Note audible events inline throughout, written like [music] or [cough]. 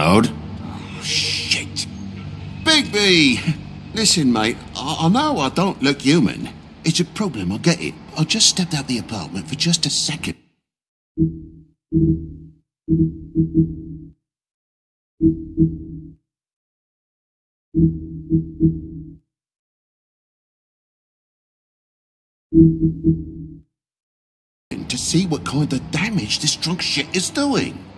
Toad. Shit. Bigby! Listen, mate, I, I know I don't look human. It's a problem, I get it. I just stepped out the apartment for just a second. To see what kind of damage this drunk shit is doing.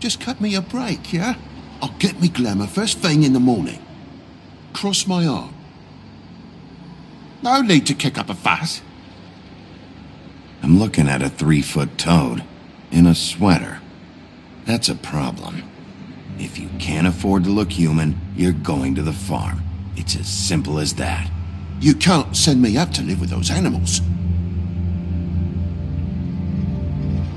Just cut me a break, yeah? I'll get me glamour first thing in the morning. Cross my arm. No need to kick up a fuss. I'm looking at a three foot toad in a sweater. That's a problem. If you can't afford to look human, you're going to the farm. It's as simple as that. You can't send me up to live with those animals.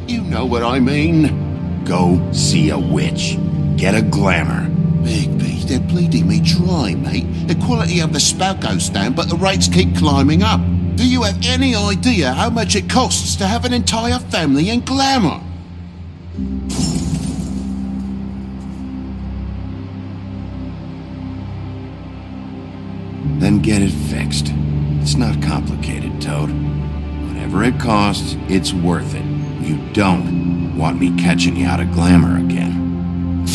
You know what I mean. Go see a witch. Get a glamour. Big Bigby, they're bleeding me dry, mate. The quality of the spout goes down, but the rates keep climbing up. Do you have any idea how much it costs to have an entire family in glamour? Then get it fixed. It's not complicated, Toad. Whatever it costs, it's worth it. You don't want me catching you out of glamour again.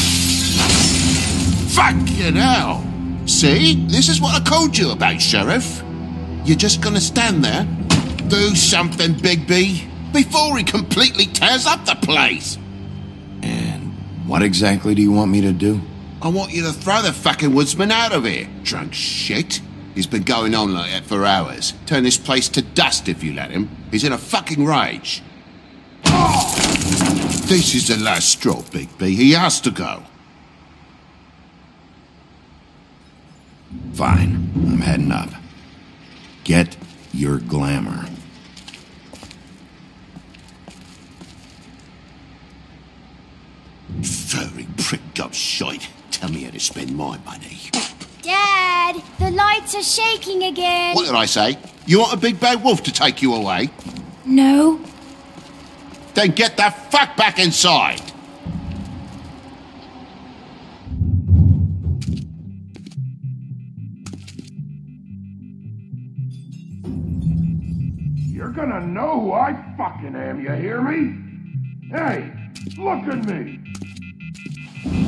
Fuck you now! See? This is what I told you about, Sheriff. You're just gonna stand there, do something, Bigby, before he completely tears up the place. And what exactly do you want me to do? I want you to throw the fucking woodsman out of here, drunk shit. He's been going on like that for hours. Turn this place to dust if you let him. He's in a fucking rage. This is the last straw, Bigby. He has to go. Fine, I'm heading up. Get your glamour. Furry pricked up shite. Tell me how to spend my money. Dad, the lights are shaking again. What did I say? You want a big bad wolf to take you away? No. Then get the fuck back inside! You're gonna know who I fucking am, you hear me? Hey, look at me!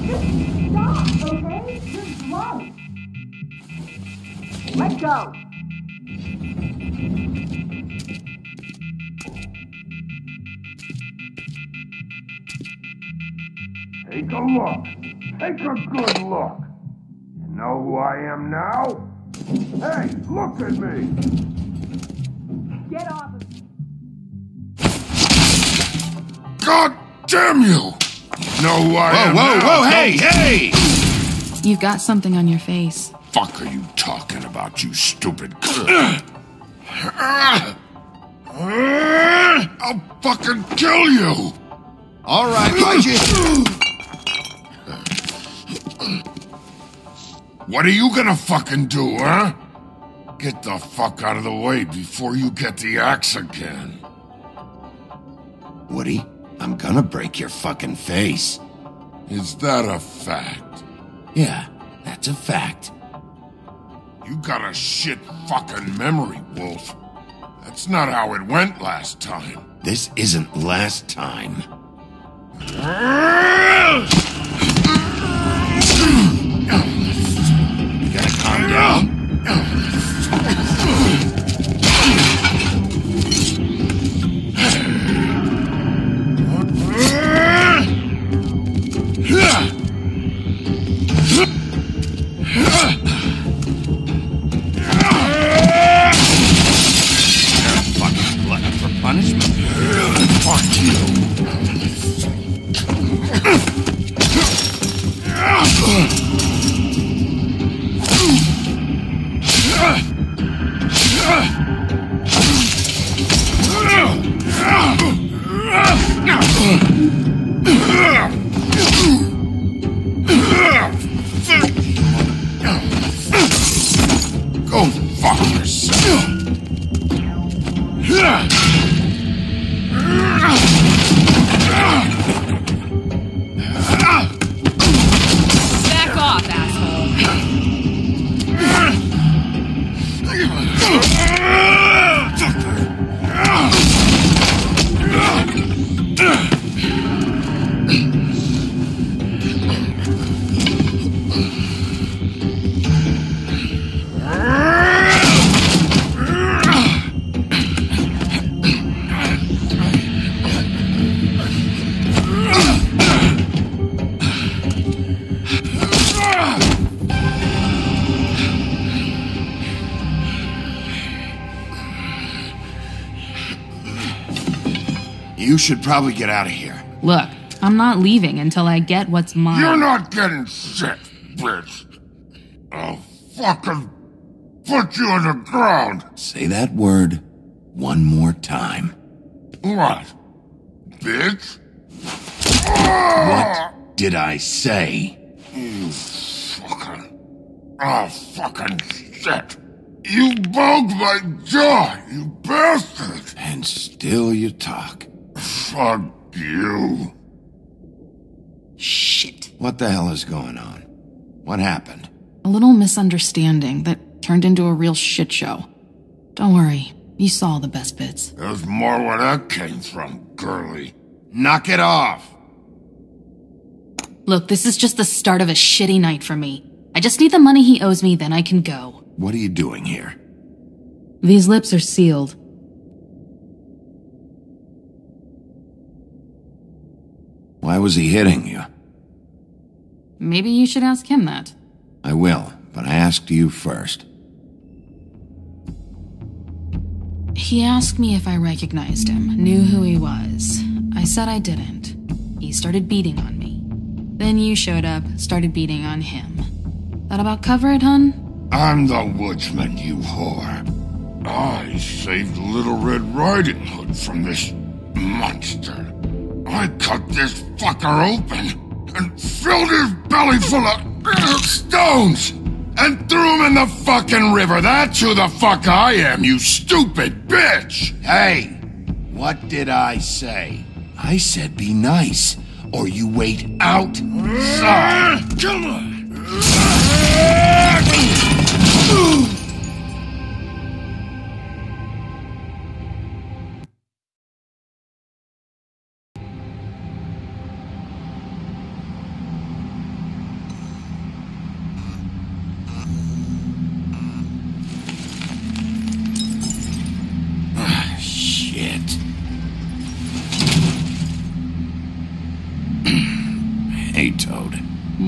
Just Stop, okay? You're drunk. Let go. Take a look. Take a good look. You know who I am now? Hey, look at me! Get off of me. God damn you! You know who I Whoa, am whoa, now, whoa, don't hey, hey! You've got something on your face. fuck are you talking about, you stupid? [clears throat] I'll fucking kill you! All right, Reggie. What are you gonna fucking do, huh? Get the fuck out of the way before you get the axe again. Woody, I'm gonna break your fucking face. Is that a fact? Yeah, that's a fact. You got a shit fucking memory, Wolf. That's not how it went last time. This isn't last time. You gotta calm down. You should probably get out of here. Look, I'm not leaving until I get what's mine. You're not getting shit, bitch. I'll fucking put you on the ground. Say that word one more time. What? Bitch? What ah! did I say? You fucking. Oh, fucking shit. You broke my jaw, you bastard. And still you talk. Fuck you. Shit. What the hell is going on? What happened? A little misunderstanding that turned into a real shit show. Don't worry, you saw the best bits. There's more where that came from, girly. Knock it off! Look, this is just the start of a shitty night for me. I just need the money he owes me, then I can go. What are you doing here? These lips are sealed. Why was he hitting you? Maybe you should ask him that. I will, but I asked you first. He asked me if I recognized him, knew who he was. I said I didn't. He started beating on me. Then you showed up, started beating on him. That about cover it, hun? I'm the woodsman, you whore. I saved Little Red Riding Hood from this monster. I cut this fucker open and filled his belly full of stones and threw him in the fucking river. That's who the fuck I am, you stupid bitch! Hey! What did I say? I said be nice, or you wait outside. Ah, come on! Ah,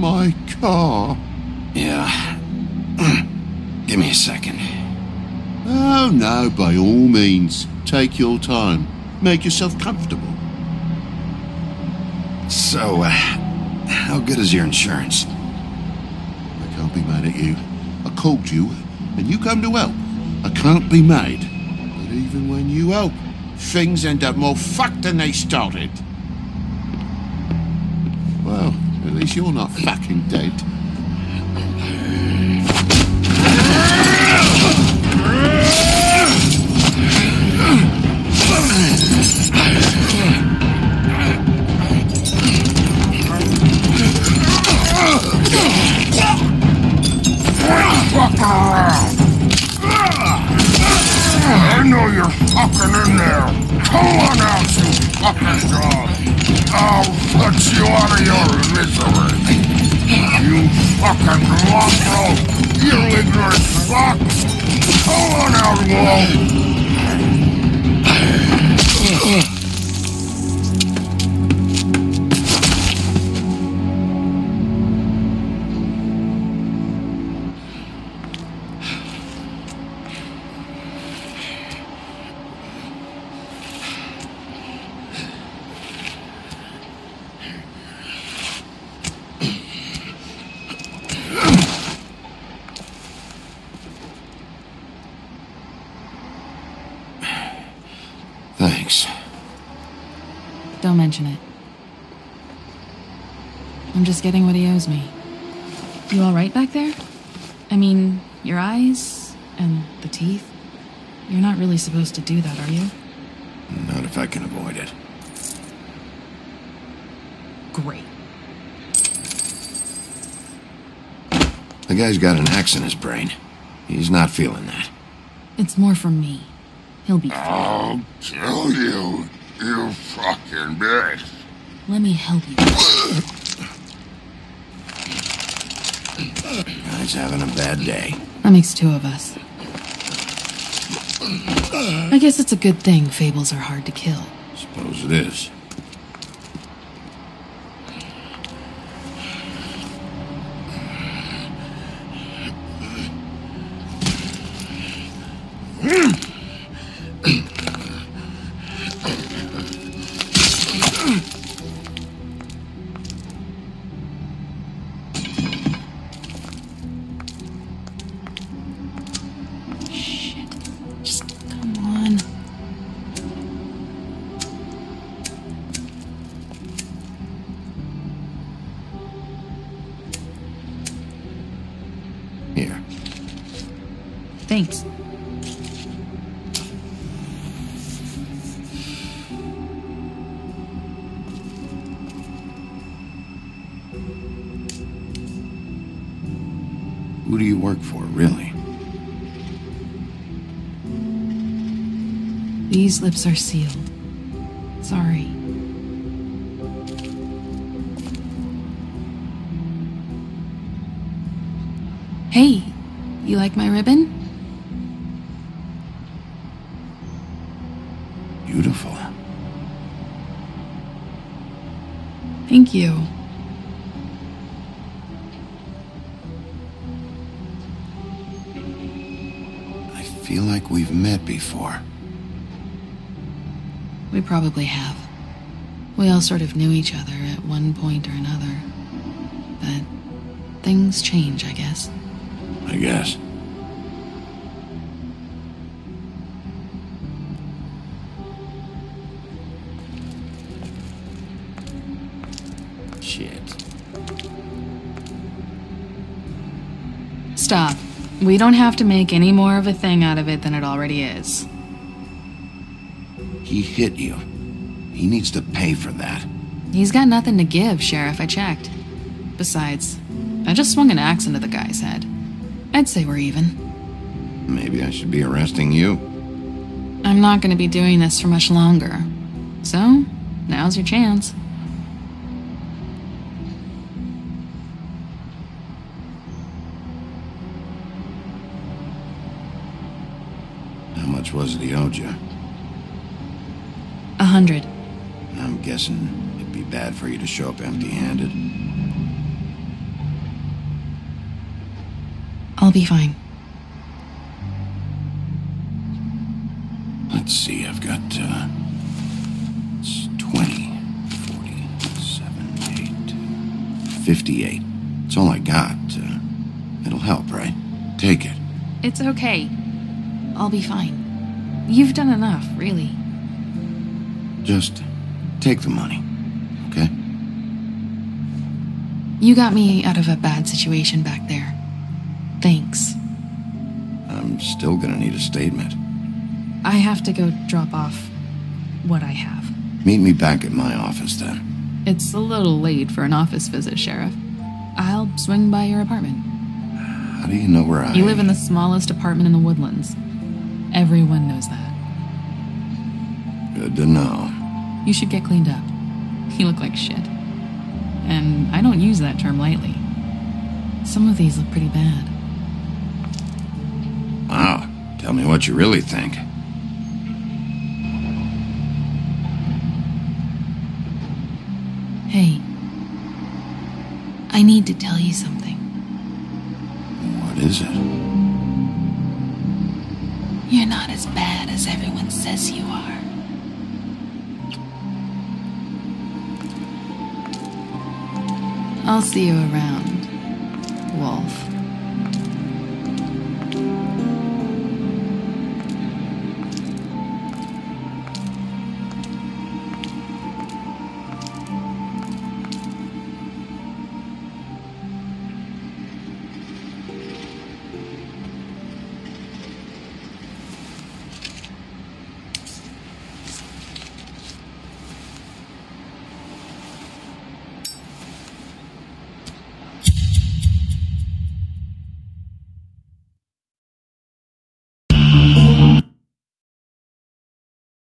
My car. Yeah. [clears throat] Give me a second. Oh, no, by all means. Take your time. Make yourself comfortable. So, uh, how good is your insurance? I can't be mad at you. I called you, and you come to help. I can't be mad. But even when you help, things end up more fucked than they started. Well, at you're not fucking dead. Don't mention it. I'm just getting what he owes me. You alright back there? I mean, your eyes and the teeth? You're not really supposed to do that, are you? Not if I can avoid it. Great. The guy's got an axe in his brain. He's not feeling that. It's more from me. He'll be fine. I'll kill you, you fucking bitch! Let me help you. Guy's having a bad day. That makes two of us. I guess it's a good thing fables are hard to kill. Suppose it is. Do you work for, really? These lips are sealed. Sorry. Hey, you like my ribbon? Beautiful. Thank you. Feel like we've met before. We probably have. We all sort of knew each other at one point or another. But things change, I guess. I guess. Shit. Stop. We don't have to make any more of a thing out of it than it already is. He hit you. He needs to pay for that. He's got nothing to give, Sheriff. I checked. Besides, I just swung an axe into the guy's head. I'd say we're even. Maybe I should be arresting you. I'm not going to be doing this for much longer. So, now's your chance. Much was it he owed you? A hundred. I'm guessing it'd be bad for you to show up empty handed. I'll be fine. Let's see, I've got, uh. It's 20, 40, 7, 8, 58. It's all I got. Uh, it'll help, right? Take it. It's okay. I'll be fine. You've done enough, really. Just take the money, okay? You got me out of a bad situation back there. Thanks. I'm still gonna need a statement. I have to go drop off what I have. Meet me back at my office then. It's a little late for an office visit, Sheriff. I'll swing by your apartment. How do you know where I You live in the smallest apartment in the woodlands. Everyone knows that. Good to know. You should get cleaned up. [laughs] You look like shit. And I don't use that term lightly. Some of these look pretty bad. Wow. Tell me what you really think. Hey. I need to tell you something. What is it? You're not as bad as everyone says you are. I'll see you around, Wolf.